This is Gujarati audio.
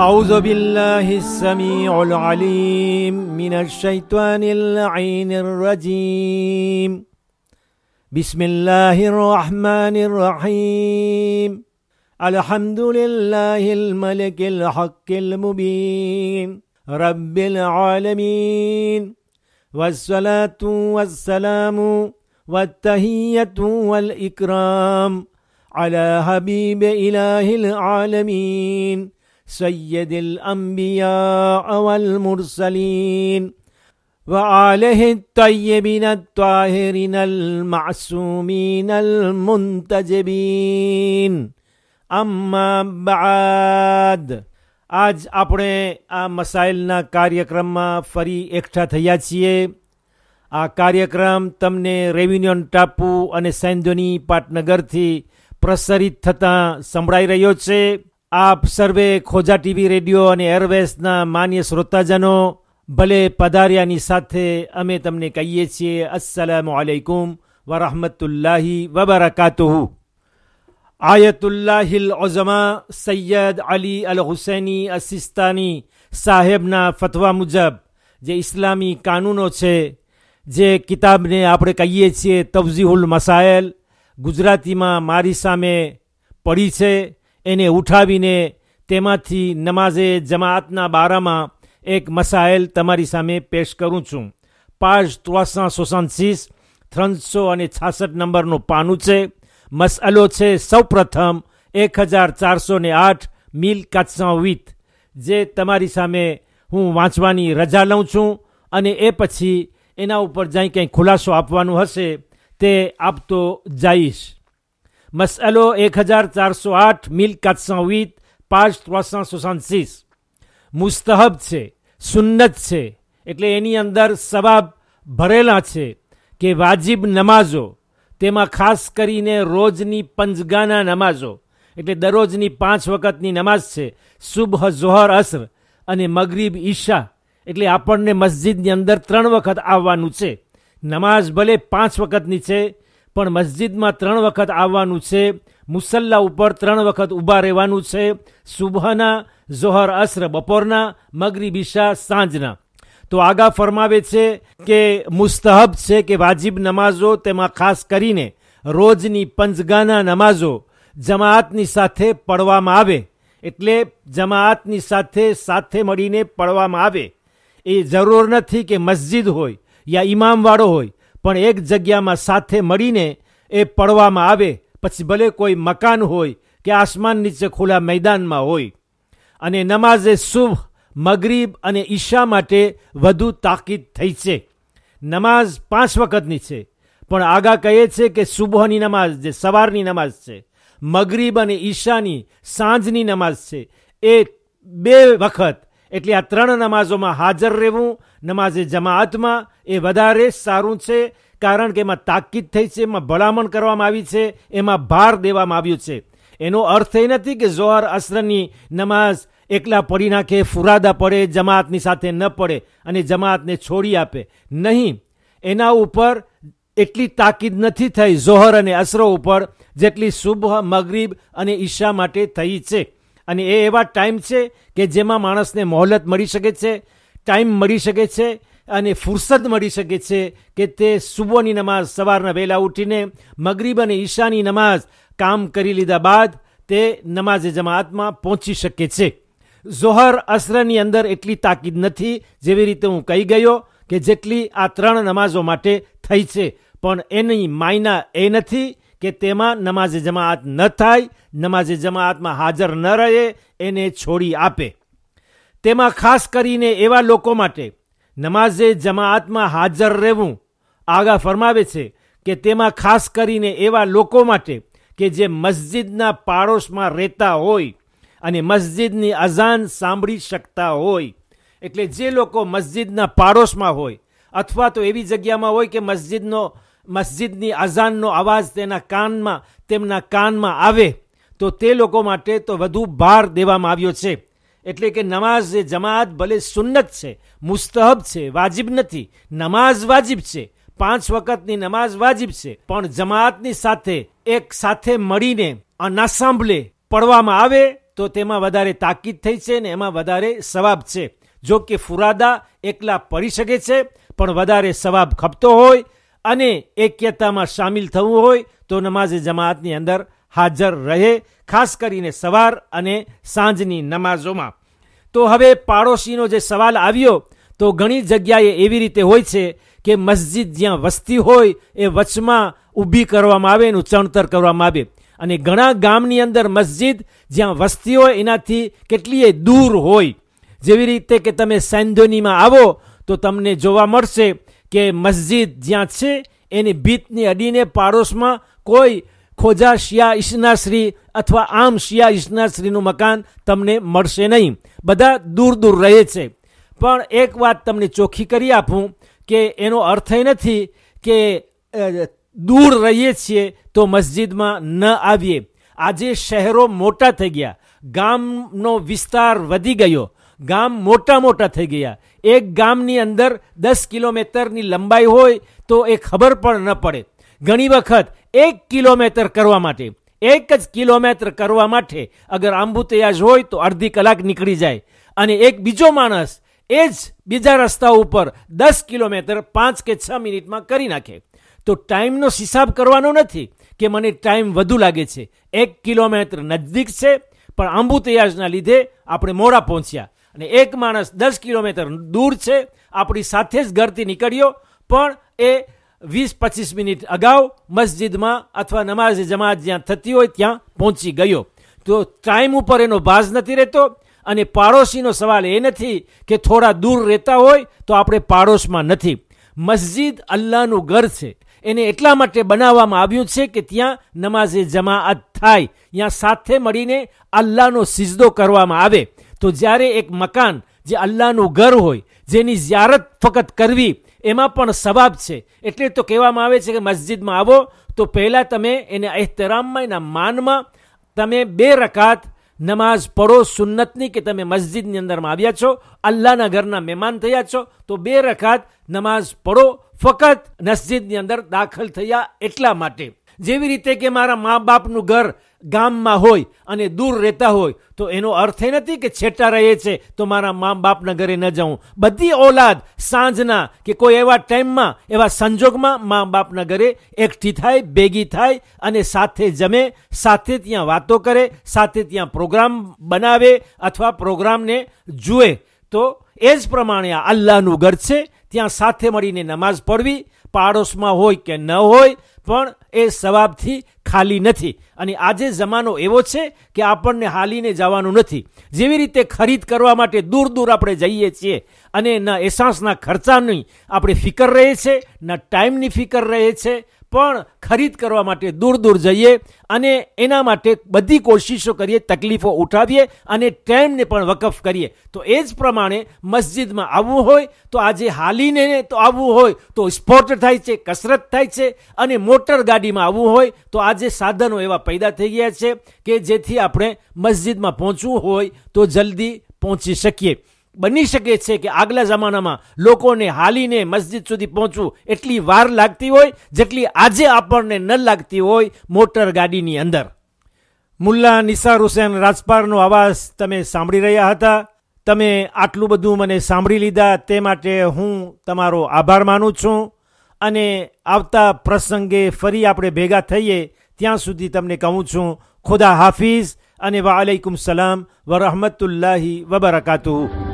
أعوذ بالله السميع العليم من الشيطان اللعين الرجيم. بسم الله الرحمن الرحيم. الحمد لله الملك الحق المبين. رب العالمين. والصلاة والسلام والتهية والإكرام على حبيب إله العالمين. سيد الأنبياء والمرسلين وآله الطيبين الطاهرين المعصومين المنتجبين أما بعد આજ આપણે આ મસાઇલના કાર્યક્રમમાં ફરી એકઠા થયા છીએ આ કાર્યક્રમ તમને રેવિન્યુન ટાપુ અને સેન્ધોની પાટનગરથી પ્રસારિત થતાં સંભળાઈ રહ્યો છે આપ સર્વે ખોજા ટીવી રેડિયો અને એરવેસના માન્ય શ્રોતાજનો, ભલે પધાર્યાની સાથે અમે તમને કહીએ છીએ અસલામ આલૈકુમ વરહમતુલ્લાહી વબરકાતુહુ. આયતુલ્લાહિલ ઓઝમા સૈયદ અલી અલ હુસૈની અસિસ્તાની સાહેબના ફતવા મુજબ જે ઇસ્લામી કાનૂનો છે, જે કિતાબને આપણે કહીએ છીએ તવઝીહુલ મસાયલ, ગુજરાતીમાં મારી સામે પડી છે એને ઉઠાવીને તેમાંથી નમાઝે જમાતના બારામાં એક મસાઇલ તમારી સામે પેશ કરું છું. પાજ ત્રણસો સોસાંસીસ ત્રણસો અને છાસઠ નંબરનું પાનું છે. મસઅલો છે સૌપ્રથમ એક હજાર ચારસો ને આઠ મિલ કાત્સાવીત જે તમારી સામે હું વાંચવાની રજા લઉં છું અને એ પછી એના ઉપર જાય કંઈ ખુલાસો આપવાનું હશે તે આપતો જઈશ. મસઅલો એક હજાર ચારસો આઠ મિલ કાત્સાવીત પાંચ ત્રણસો સુસાંસીસ મુસ્તહબ છે સુન્નત છે એટલે એની અંદર સવાબ ભરેલા છે કે વાજિબ નમાઝો તેમાં ખાસ કરીને રોજની પંજગાના નમાઝો એટલે દરરોજની પાંચ વખતની નમાઝ છે સુબહ જોહર અસર અને મગરીબ ઈશા એટલે આપણને મસ્જિદની અંદર ત્રણ વખત આવવાનું છે નમાઝ ભલે પાંચ વખતની છે પણ મસ્જિદમાં ત્રણ વખત આવવાનું છે, મુસલ્લા ઉપર ત્રણ વખત ઊભા રહેવાનું છે, સુબહના જોહર અસર, બપોરના મગરી બિશા સાંજના. તો આગા ફરમાવે છે કે મુસ્તહબ છે કે વાજિબ નમાઝો તેમાં ખાસ કરીને રોજની પંચગાના નમાઝો જમાતની સાથે પડવામાં આવે. એટલે જમાતની સાથે સાથે મળીને પડવામાં આવે. એ જરૂર નથી કે મસ્જિદ હોય યા ઇમામવાળો હોય પણ એક જગ્યામાં સાથે મળીને એ પડવામાં આવે, પછી ભલે કોઈ મકાન હોય કે આસમાન નીચે ખુલ્લા મેદાનમાં હોય. અને નમાઝે શુભ મગરીબ અને ઈશા માટે વધુ તાકીદ થઈ છે. નમાઝ પાંચ વખતની છે. પણ આગા કહે છે કે સુબહની નમાઝ જે સવારની નમાઝ છે, મગરીબ અને ઈશાની સાંજની નમાઝ છે, એ બે વખત એટલે આ ત્રણ નમાઝોમાં હાજર રહેવું, નમાઝે જમાઅતમાં એ વધારે સારું છે, કારણ કે એમાં તાકીદ થઈ છે, એમાં ભલામણ કરવામાં આવી છે, એમાં ભાર દેવામાં આવ્યું છે. એનો અર્થ એ નથી કે જોહર અસરની નમાઝ એકલા પડી નાખે, ફુરાદા પડે જમાતની સાથે ન પડે અને જમાતને છોડી આપે. નહીં, એના ઉપર એટલી તાકીદ નથી થઈ જોહર અને અસરો ઉપર જેટલી શુભ મગરીબ અને ઈશા માટે થઈ છે. અને એ એવા ટાઈમ છે કે જેમાં માણસને મોહલત મળી શકે છે, ટાઈમ મળી શકે છે અને ફુરસદ મળી શકે છે કે તે સુબોની નમાઝ, સવારના વહેલા ઉઠીને મગરીબ અને ઈશાની નમાઝ કામ કરી લીધા બાદ તે નમાઝે જમાતમાં પહોંચી શકે છે. ઝોહર અસરની અંદર એટલી તાકીદ નથી જેવી રીતે હું કહી ગયો કે જેટલી આ ત્રણ નમાઝો માટે થઈ છે, પણ એની માયના એ નથી કે તેમાં નમાઝે જમાત ન થાય, નમાઝે જમાતમાં હાજર ન રહે, એને છોડી આપે. તેમાં ખાસ કરીને એવા લોકો માટે નમાઝે જમાતમાં હાજર રહેવું આગા ફરમાવે છે કે તેમાં ખાસ કરીને એવા લોકો માટે કે જે મસ્જિદના પાડોશમાં રહેતા હોય અને મસ્જિદની અઝાન સાંભળી શકતા હોય. એટલે જે લોકો મસ્જિદના પાડોશમાં હોય અથવા તો એવી જગ્યામાં હોય કે મસ્જિદનો મસ્જિદની અઝાનનો અવાજ તેના કાનમાં, તેમના કાનમાં આવે, તો તે લોકો માટે તો વધુ ભાર દેવામાં આવ્યો છે. એટલે કે નમાઝ એ જમાત ભલે સુન્નત છે, મુસ્તહબ છે, વાજિબ નથી. નમાઝ વાજિબ છે, પાંચ વખતની નમાઝ વાજિબ છે. પણ જમાતની સાથે, એક સાથે મળીને ના પડવામાં આવે, તો તેમાં વધારે તાકીદ થઈ છે ને એમાં વધારે સવાબ છે. જો કે ફુરાદા એકલા પડી શકે છે, પણ વધારે સવાબ ખપતો હોય અને એક્યતામાં સામેલ થવું હોય તો નમાઝે જમાતની અંદર હાજર રહે, ખાસ કરીને સવાર અને સાંજની નમાઝોમાં. તો હવે પાડોશીનો જે સવાલ આવ્યો, તો ઘણી જગ્યાએ એવી રીતે હોય છે કે મસ્જિદ જ્યાં વસ્તી હોય એ વચમાં ઊભી કરવામાં આવે એનું ચણતર કરવામાં આવે. અને ઘણા ગામની અંદર મસ્જિદ જ્યાં વસ્તી હોય એનાથી કેટલીય દૂર હોય. જેવી રીતે કે તમે સેન્ધોનીમાં આવો, તો તમને જોવા મળશે કે મસ્જિદ જ્યાં છે, એની ભીતની અડીને પાડોશમાં કોઈ ખોજા શિયા ઈશનાશ્રી અથવા આમ શિયા ઈશનાશ્રીનું મકાન તમને મળશે નહીં. બધા દૂર દૂર રહે છે. પણ એક વાત તમને ચોખ્ખી કરી આપું કે એનો અર્થ એ નથી કે દૂર રહીએ છીએ તો મસ્જિદમાં ન આવીએ. આજે શહેરો મોટા થઈ ગયા. ગામનો વિસ્તાર વધી ગયો. ગામ મોટા મોટા થઈ ગયા. એક ગામની અંદર દસ કિલોમીટરની લંબાઈ હોય તો એ ખબર પણ ન પડે. ઘણી વખત એક કિલોમીટર કરવા માટે, એક જ કિલોમીટર કરવા માટે અગર આંબુતયાજ હોય તો અડધી કલાક નીકળી જાય. અને એક બીજો માણસ એ જ બીજા રસ્તા ઉપર દસ કિલોમીટર પાંચ કે છ મિનિટમાં કરી નાખે. તો ટાઈમનો હિસાબ કરવાનો નથી કે મને ટાઈમ વધુ લાગે છે. એક કિલોમીટર નજદીક છે, પણ આંબુતયાજના લીધે આપણે મોડા પહોંચ્યા. અને એક માણસ દસ કિલોમીટર દૂર છે, આપણી સાથે જ ઘરથી નીકળ્યો, પણ એ વીસ પચીસ મિનિટ અગાઉ મસ્જિદમાં અથવા નમાઝ જમાત જ્યાં થતી હોય ત્યાં પહોંચી ગયો. તો ટાઈમ ઉપર એનો ભાજ નથી રહેતો અને પાડોશીનો સવાલ એ નથી કે થોડા દૂર રહેતા હોય તો આપણે પાડોશમાં નથી. મસ્જિદ અલ્લાહનું ઘર છે. એને એટલા માટે બનાવવામાં આવ્યું છે કે ત્યાં નમાઝે જમાઅત થાય. ત્યાં સાથે મળીને અલ્લાહનો સિજદો કરવામાં આવે. તો જ્યારે એક મકાન જે અલ્લાહનું ઘર હોય, જેની ઝિયારત ફક્ત કરવી, એમાં પણ સવાબ છે. એટલે તો કહેવામાં આવે છે કે મસ્જિદમાં આવો, તો પહેલાં તમે એને એહતરામમાં, એના માનમાં તમે બે રકાત નમાઝ પઢો સુન્નતની કે તમે મસ્જિદની અંદરમાં આવ્યા છો, અલ્લાહના ઘરના મહેમાન થયા છો, તો બે રકાત નમાઝ પઢો ફક્ત મસ્જિદની અંદર દાખલ થયા એટલા માટે. જેવી રીતે કે મારા મા બાપનું ઘર ગામમાં હોય અને દૂર રહેતા હોય, તો એનો અર્થ એ નથી કે છેટા રહે છે તો મારા મા બાપના ઘરે ન જાઉં. બધી ઓલાદ સાંજના કે કોઈ એવા ટાઈમમાં, એવા સંજોગમાં મા બાપના ઘરે એકઠી થાય, ભેગી થાય અને સાથે જમે, સાથે ત્યાં વાતો કરે, સાથે ત્યાં પ્રોગ્રામ બનાવે અથવા પ્રોગ્રામને જુએ. તો એ જ પ્રમાણે આ અલ્લાહનું ઘર છે. ત્યાં સાથે મળીને નમાઝ પડવી પાડોશમાં હોય કે ન હોય, પણ એ સવાબથી ખાલી નથી. અને આજે જમાનો એવો છે કે આપણને હાલીને જવાનું નથી. જેવી રીતે ખરીદ કરવા માટે દૂર દૂર આપણે જઈએ છીએ અને ન એસાંસના ખર્ચાની આપણે ફિકર રહે છે, ન ટાઈમની ફિકર રહે છે પણ ખરીદ કરવા માટે દૂર દૂર જઈએ અને એના માટે બધી કોશિશો કરીએ, તકલીફો ઉઠાવીએ અને ટાઈમને પણ વકફ કરીએ. તો એ જ પ્રમાણે મસ્જિદમાં આવવું હોય તો આજે હાલીને તો આવવું હોય તો સ્પોર્ટ થાય છે, કસરત થાય છે અને મોટર ગાડીમાં આવવું હોય તો આજે સાધનો એવા પેદા થઈ ગયા છે કે જેથી આપણે મસ્જિદમાં પહોંચવું હોય તો જલ્દી પહોંચી શકીએ. બની શકે છે કે આગલા જમાનામાં લોકોને હાલીને મસ્જિદ સુધી પહોંચવું એટલી વાર લાગતી હોય, જેટલી આજે આપણને ન લાગતી હોય મોટર ગાડીની અંદર. મુલ્લા નિસાર હુસેન રાજપારનો અવાજ તમે સાંભળી રહ્યા હતા. તમે આટલું બધું મને સાંભળી લીધા, તે માટે હું તમારો આભાર માનું છું. અને આવતા પ્રસંગે ફરી આપણે ભેગા થઈએ, ત્યાં સુધી તમને કહું છું, ખુદા હાફિઝ અને વાલેકુમ સલામ વરહમતુલ્લાહી વબરકાતુહ.